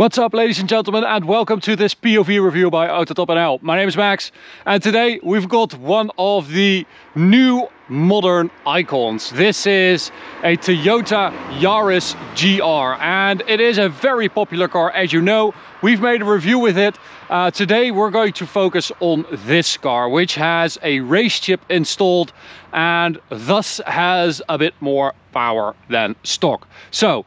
What's up ladies and gentlemen and welcome to this POV review by Autotop NL. My name is Max and today we've got one of the new modern icons. This is a Toyota Yaris GR and it is a very popular car as you know. We've made a review with it. Uh, today we're going to focus on this car which has a RaceChip installed and thus has a bit more power than stock. So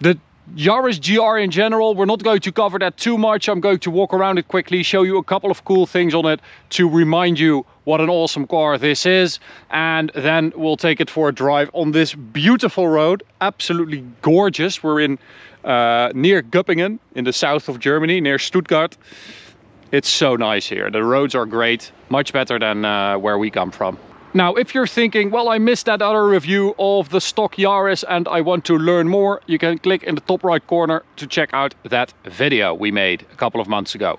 the Yaris GR in general, we're not going to cover that too much. I'm going to walk around it quickly, show you a couple of cool things on it to remind you what an awesome car this is. And then we'll take it for a drive on this beautiful road. Absolutely gorgeous. We're in uh, near Göppingen in the south of Germany, near Stuttgart. It's so nice here. The roads are great, much better than uh, where we come from. Now, if you're thinking, well, I missed that other review of the stock Yaris and I want to learn more, you can click in the top right corner to check out that video we made a couple of months ago.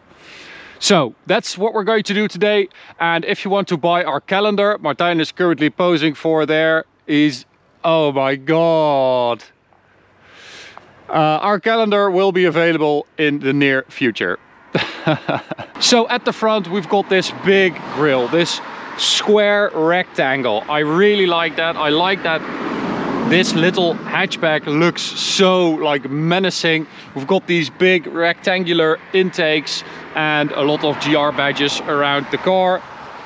So that's what we're going to do today. And if you want to buy our calendar, Martijn is currently posing for there. Is oh my God. Uh, our calendar will be available in the near future. so at the front, we've got this big grill, this square rectangle. I really like that. I like that this little hatchback looks so like menacing. We've got these big rectangular intakes and a lot of GR badges around the car.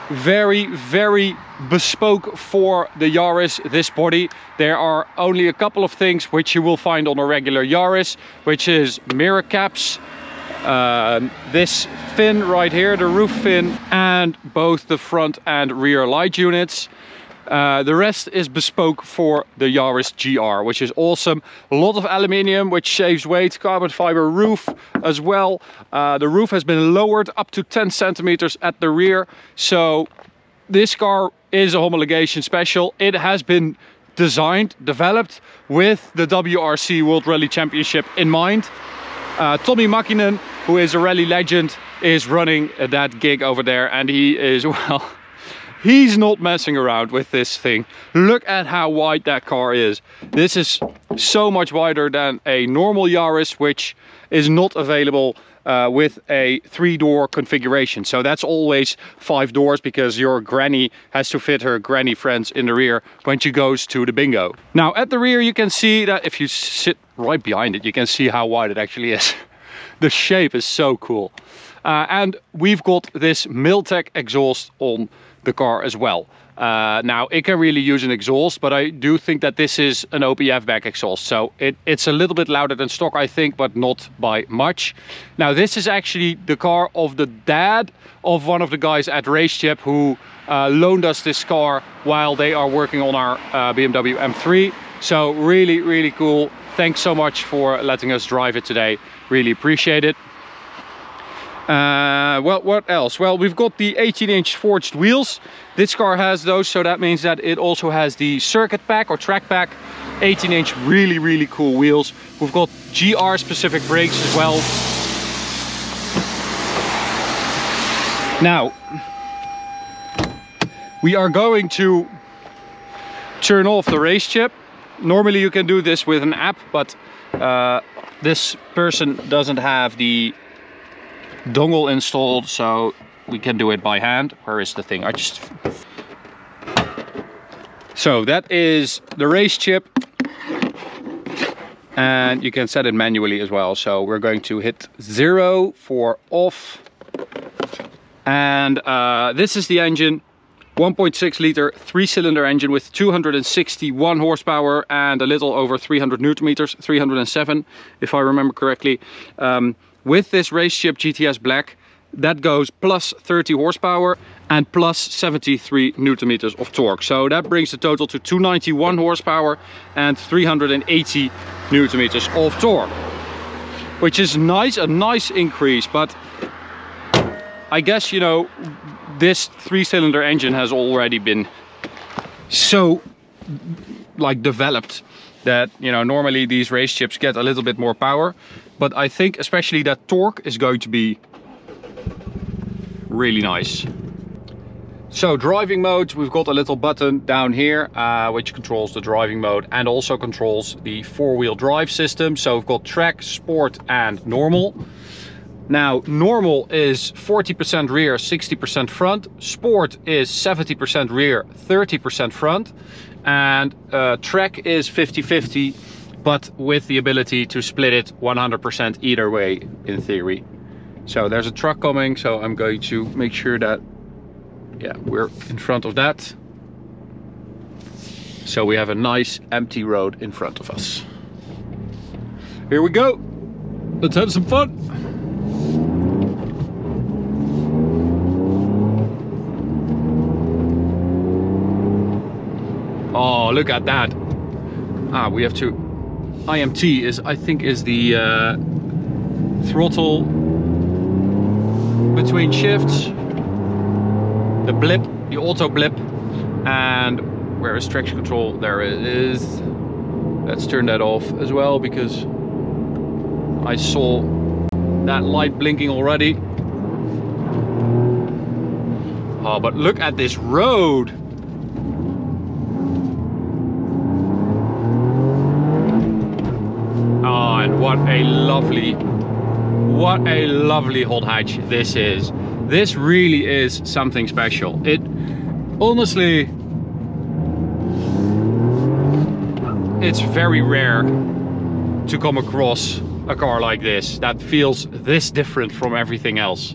Very, very bespoke for the Yaris, this body. There are only a couple of things which you will find on a regular Yaris, which is mirror caps, uh, this fin right here, the roof fin, and both the front and rear light units. Uh, the rest is bespoke for the Yaris GR, which is awesome. A lot of aluminium, which saves weight, carbon fiber roof as well. Uh, the roof has been lowered up to 10 centimeters at the rear. So this car is a homologation special. It has been designed, developed with the WRC World Rally Championship in mind. Uh, Tommi Mäkinen, who is a rally legend, is running that gig over there and he is, well, he's not messing around with this thing. Look at how wide that car is. This is so much wider than a normal Yaris, which is not available uh, with a three-door configuration. So that's always five doors because your granny has to fit her granny friends in the rear when she goes to the bingo. Now at the rear you can see that if you sit right behind it, you can see how wide it actually is. the shape is so cool. Uh, and we've got this Milltek exhaust on the car as well. Uh, now it can really use an exhaust, but I do think that this is an OPF back exhaust. So it, it's a little bit louder than stock, I think, but not by much. Now this is actually the car of the dad of one of the guys at RaceChip who uh, loaned us this car while they are working on our uh, BMW M3. So really, really cool. Thanks so much for letting us drive it today. Really appreciate it. Uh, well, what else? Well, we've got the 18 inch forged wheels. This car has those, so that means that it also has the circuit pack or track pack. 18 inch, really, really cool wheels. We've got GR specific brakes as well. Now, we are going to turn off the RaceChip. Normally you can do this with an app, but uh, this person doesn't have the dongle installed so we can do it by hand. Where is the thing? I just so that is the RaceChip. And you can set it manually as well. So we're going to hit zero for off. And uh, this is the engine. 1.6 liter three cylinder engine with 261 horsepower and a little over 300 newton meters 307 if i remember correctly. Um, with this RaceChip GTS Black, that goes plus 30 horsepower and plus 73 newton meters of torque. So that brings the total to 291 horsepower and 380 newton meters of torque. Which is nice, a nice increase, but I guess, you know, this three-cylinder engine has already been so like developed that, you know, normally these race chips get a little bit more power. But I think especially that torque is going to be really nice. So driving modes, we've got a little button down here, uh, which controls the driving mode and also controls the four-wheel drive system. So we've got track, sport and normal. Now, normal is 40% rear, 60% front. Sport is 70% rear, 30% front. And uh, track is 50-50, but with the ability to split it 100% either way, in theory. So there's a truck coming, so I'm going to make sure that yeah, we're in front of that. So we have a nice empty road in front of us. Here we go. Let's have some fun. Oh, look at that. Ah, we have to... IMT is, I think, is the uh, throttle between shifts the blip, the auto blip, and where is traction control? There it is. Let's turn that off as well because I saw that light blinking already. Oh, but look at this road. Oh, and what a lovely, what a lovely hot hatch this is. This really is something special. It honestly, it's very rare to come across a car like this that feels this different from everything else.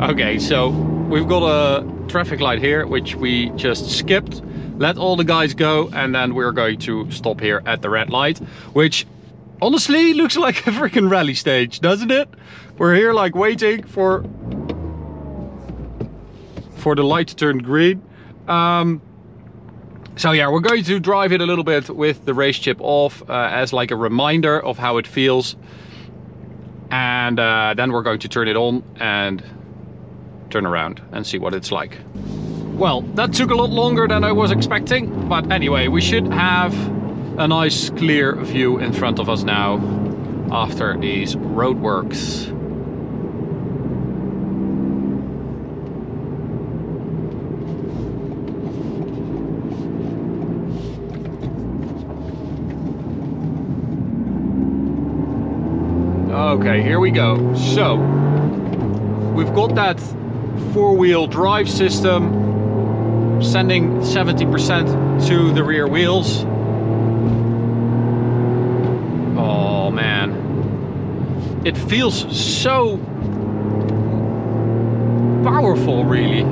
Okay, so we've got a traffic light here, which we just skipped. Let all the guys go and then we're going to stop here at the red light, which honestly looks like a freaking rally stage, doesn't it? We're here like waiting for for the light to turn green. Um, so yeah, we're going to drive it a little bit with the RaceChip off uh, as like a reminder of how it feels. And uh, then we're going to turn it on and turn around and see what it's like. Well, that took a lot longer than I was expecting. But anyway, we should have a nice clear view in front of us now after these roadworks. Okay, here we go. So, we've got that four-wheel drive system sending 70% to the rear wheels. Oh man. It feels so powerful really.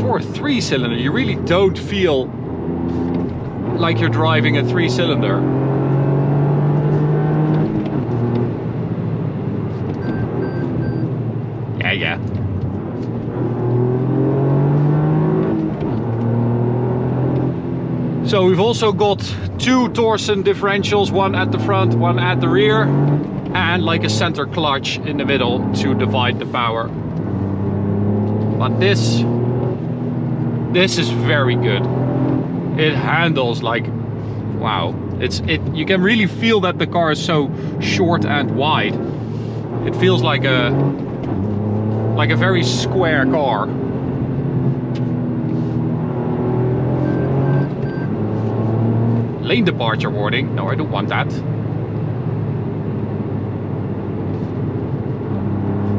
For a three cylinder, you really don't feel like you're driving a three cylinder. yeah. yeah So we've also got two Torsen differentials, one at the front, one at the rear, and like a center clutch in the middle to divide the power. But this, this is very good. It handles like, wow. It's it. You can really feel that the car is so short and wide. It feels like a like a very square car. Lane departure warning. No, I don't want that.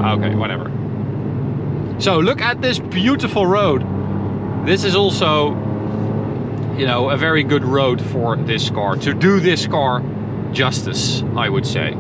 Okay, whatever. So look at this beautiful road. This is also, you know, a very good road for this car. To do this car justice, I would say.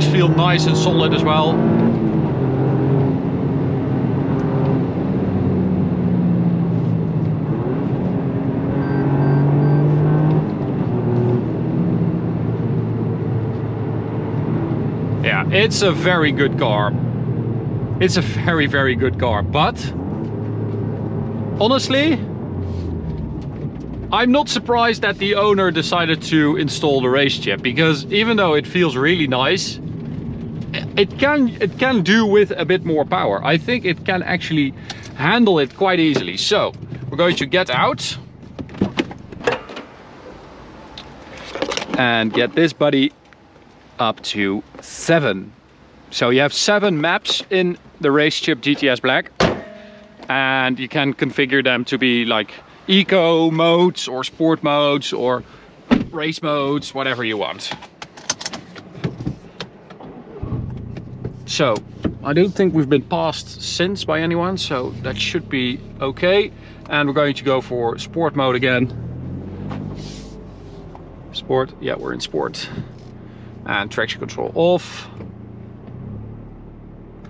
Brakes feel nice and solid as well. Yeah, it's a very good car. It's a very, very good car, but honestly, I'm not surprised that the owner decided to install the RaceChip because even though it feels really nice, it can it can do with a bit more power. I think it can actually handle it quite easily. So we're going to get out and get this buddy up to seven. So you have seven maps in the RaceChip GTS Black and you can configure them to be like eco modes or sport modes or race modes, whatever you want. So I don't think we've been passed since by anyone, so that should be okay. And we're going to go for sport mode again. Sport, yeah, we're in sport. And traction control off.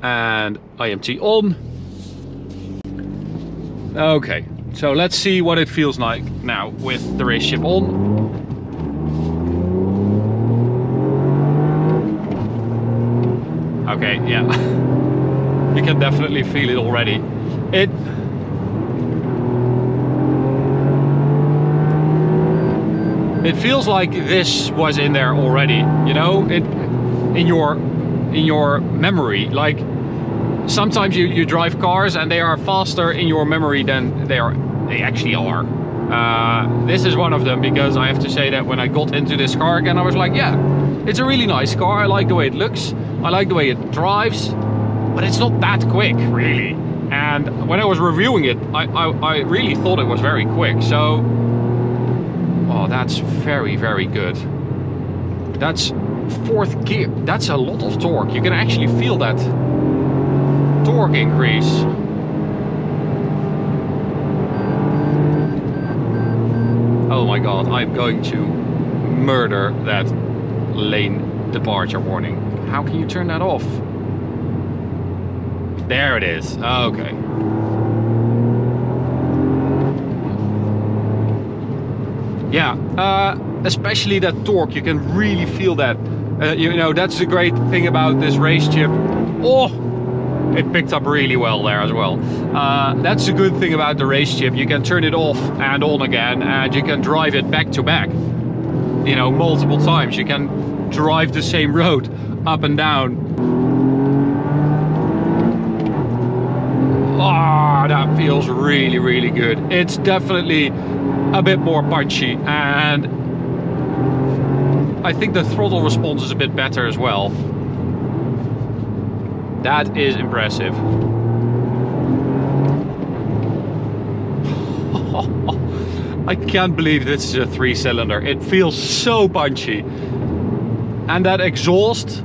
And IMT on. Okay, so let's see what it feels like now with the RaceChip on. Okay, yeah. you can definitely feel it already. It It feels like this was in there already, you know? It in your in your memory. Like sometimes you, you drive cars and they are faster in your memory than they are they actually are. Uh, this is one of them because I have to say that when I got into this car again, I was like, yeah, it's a really nice car. I like the way it looks. I like the way it drives, but it's not that quick, really. And when I was reviewing it, I, I, I really thought it was very quick. So, oh, that's very, very good. That's fourth gear. That's a lot of torque. You can actually feel that torque increase. Oh my god, I'm going to murder that lane departure warning. How can you turn that off? There it is. Okay. Yeah, uh, especially that torque, you can really feel that. Uh, you know, that's the great thing about this RaceChip. Oh, it picked up really well there as well. Uh, that's a good thing about the RaceChip. You can turn it off and on again and you can drive it back to back. You know, multiple times. You can drive the same road up and down. Ah, oh, that feels really, really good. It's definitely a bit more punchy and I think the throttle response is a bit better as well. That is impressive. I can't believe this is a three cylinder. It feels so punchy. And that exhaust,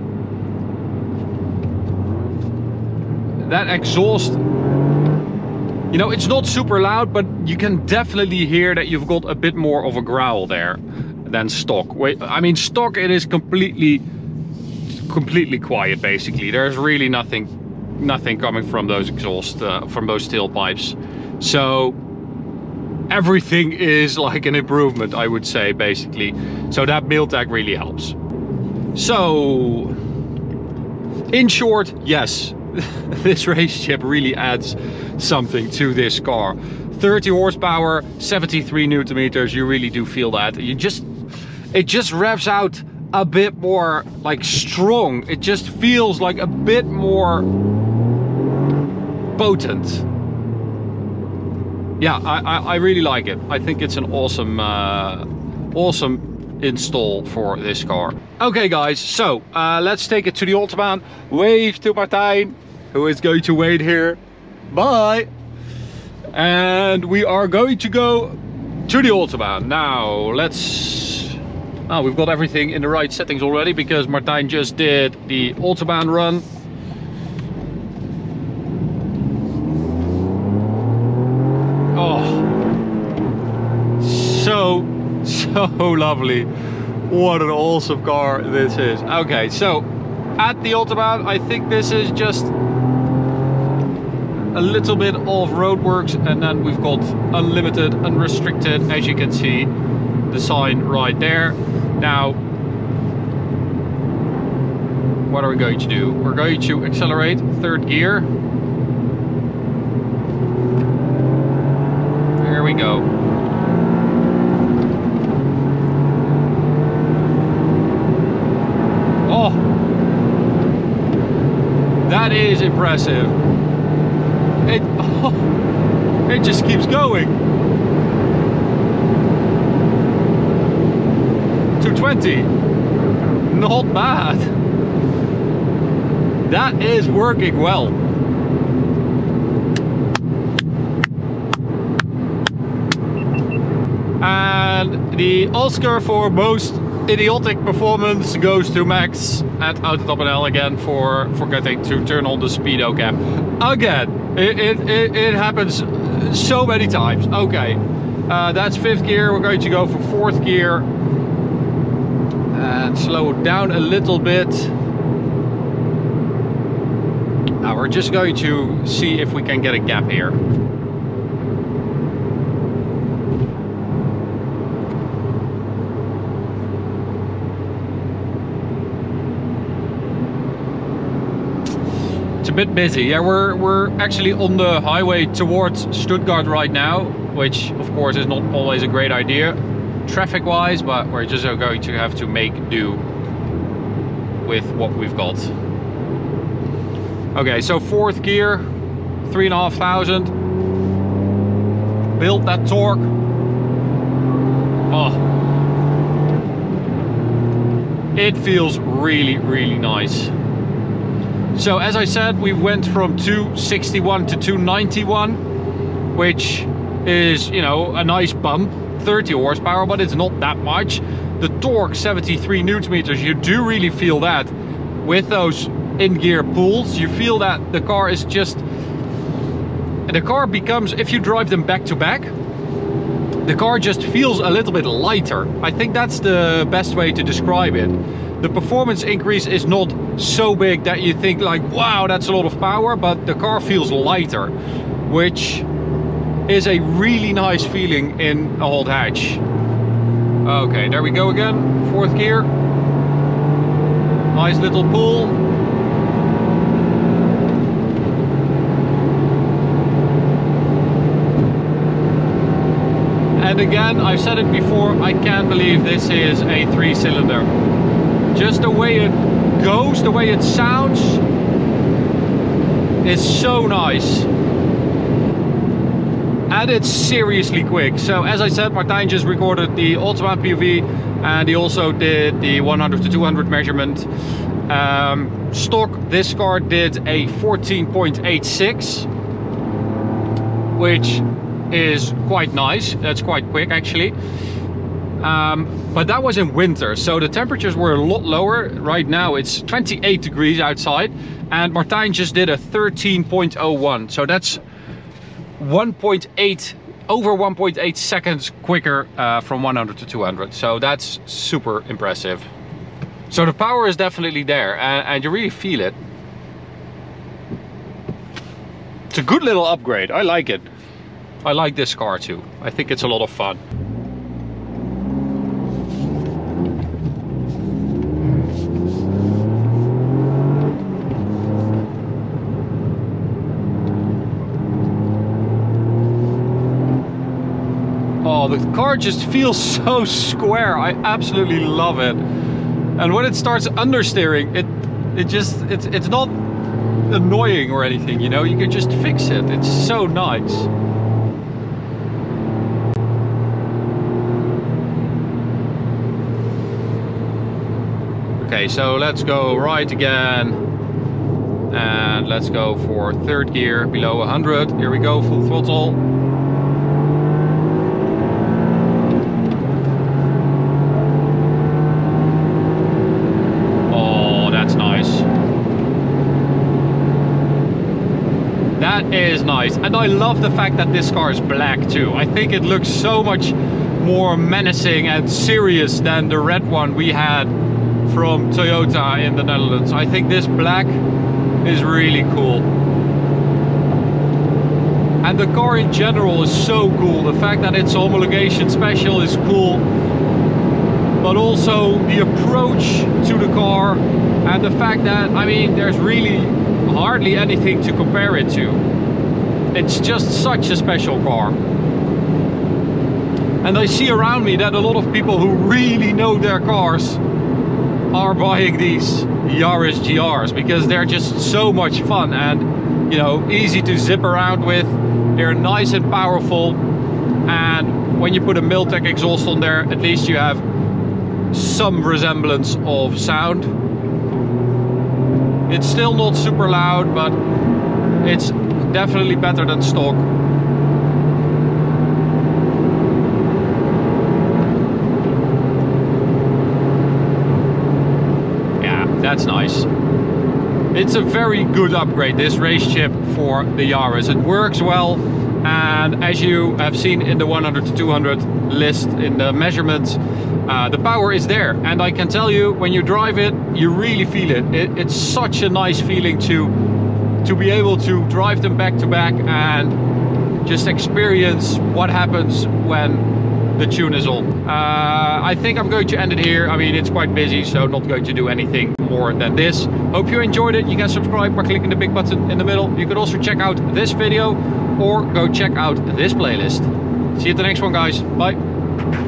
that exhaust, you know, it's not super loud, but you can definitely hear that you've got a bit more of a growl there than stock. Wait, I mean, stock it is completely completely quiet basically. There's really nothing nothing coming from those exhaust uh, from those tailpipes so everything is like an improvement I would say basically. So that tag really helps. So in short yes this RaceChip really adds something to this car. 30 horsepower 73 newton meters you really do feel that. You just it just revs out a bit more like strong. It just feels like a bit more potent. Yeah, I, I, I really like it. I think it's an awesome, uh, awesome install for this car. Okay guys, so uh, let's take it to the Autobahn. Wave to Martijn, who is going to wait here. Bye! And we are going to go to the Autobahn. Now, let's Oh, we've got everything in the right settings already because Martijn just did the Autobahn run. Oh, so, so lovely. What an awesome car this is. Okay, so at the Autobahn, I think this is just a little bit of roadworks and then we've got unlimited, unrestricted, as you can see the sign right there. Now, what are we going to do? We're going to accelerate third gear. There we go. Oh, that is impressive. It, oh, it just keeps going. 220. Not bad. That is working well. And the Oscar for most idiotic performance goes to Max at Autotop NL again for forgetting to turn on the speedo cam. Again, it, it, it, it happens so many times. Okay, uh, that's fifth gear. We're going to go for fourth gear and slow down a little bit. Now we're just going to see if we can get a gap here. It's a bit busy. Yeah, we're we're actually on the highway towards Stuttgart right now, which of course is not always a great idea traffic wise, but we're just going to have to make do with what we've got. Okay, so fourth gear, three and a half thousand. Build that torque. Oh. It feels really, really nice. So as I said, we went from 261 to 291, which is, you know, a nice bump. 30 horsepower, but it's not that much. The torque, 73 newton meters, you do really feel that with those in-gear pulls. You feel that the car is just... The car becomes, if you drive them back to back, the car just feels a little bit lighter. I think that's the best way to describe it the performance increase is not so big that you think like, wow, that's a lot of power, but the car feels lighter, which is a really nice feeling in a old hatch. Okay, there we go again, fourth gear. Nice little pull. And again, I've said it before, I can't believe this is a three cylinder just the way it goes, the way it sounds is so nice. And it's seriously quick. So as I said, Martijn just recorded the Autobahn POV and he also did the 100 to 200 measurement. Um, stock, this car did a 14.86, which is quite nice. That's quite quick actually. Um, but that was in winter, so the temperatures were a lot lower. Right now it's 28 degrees outside and Martijn just did a 13.01. So that's 1.8, over 1.8 seconds quicker uh, from 100 to 200. So that's super impressive. So the power is definitely there and, and you really feel it. It's a good little upgrade. I like it. I like this car too. I think it's a lot of fun. The car just feels so square. I absolutely love it. And when it starts understeering, it it just it's it's not annoying or anything, you know, you can just fix it. It's so nice. Okay, so let's go right again. And let's go for third gear below 100. Here we go, full throttle. Is nice. And I love the fact that this car is black too. I think it looks so much more menacing and serious than the red one we had from Toyota in the Netherlands. I think this black is really cool. And the car in general is so cool. The fact that it's homologation special is cool. But also the approach to the car and the fact that, I mean, there's really hardly anything to compare it to. It's just such a special car. And I see around me that a lot of people who really know their cars are buying these Yaris GRs because they're just so much fun and you know easy to zip around with. They're nice and powerful and when you put a Milltek exhaust on there at least you have some resemblance of sound. It's still not super loud but it's definitely better than stock. Yeah, that's nice. It's a very good upgrade, this RaceChip for the Yaris. It works well, and as you have seen in the 100 to 200 list in the measurements, uh, the power is there. And I can tell you, when you drive it, you really feel it. it it's such a nice feeling to to be able to drive them back to back and just experience what happens when the tune is on. Uh, I think I'm going to end it here. I mean, it's quite busy, so not going to do anything more than this. Hope you enjoyed it. You can subscribe by clicking the big button in the middle. You can also check out this video or go check out this playlist. See you at the next one, guys. Bye.